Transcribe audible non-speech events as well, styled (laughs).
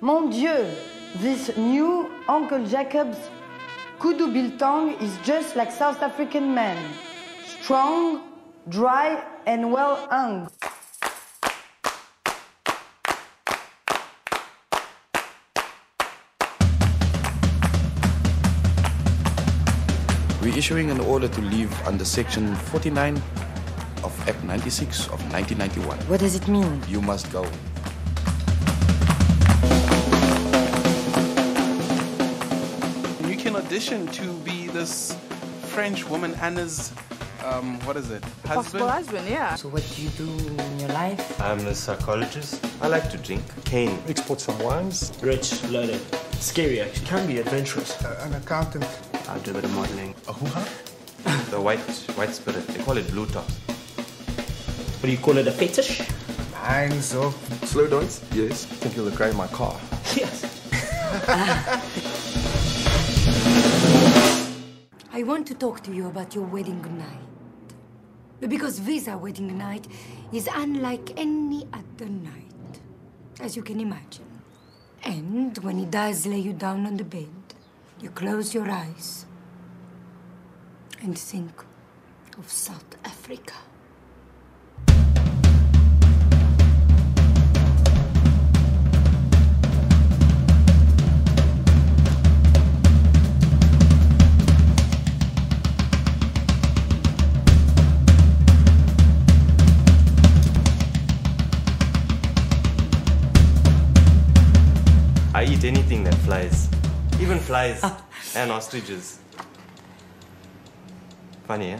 Mon Dieu, this new Uncle Jacob's kudu biltong is just like South African man. Strong, dry, and well hung. We're issuing an order to leave under Section 49 of Act 96 of 1991. What does it mean? You must go. Can audition to be this French woman Anna's, um, what is it? Possible husband, yeah. So what do you do in your life? I'm a psychologist. I like to drink. Cane. export some wines. Rich, loaded, scary actually, can be adventurous. an accountant. I'll do a bit of modeling. A hoo-ha? The white white spirit. They call it blue top. What do you call it, a fetish? Lines of Slow dance? Yes. I Think you'll look great in my car. Yes. (laughs) (laughs) I want to talk to you about your wedding night. Because Visa wedding night is unlike any other night, as you can imagine. And when he does lay you down on the bed, you close your eyes and think of South Africa. I eat anything that flies. Even flies and ostriches. Funny, eh?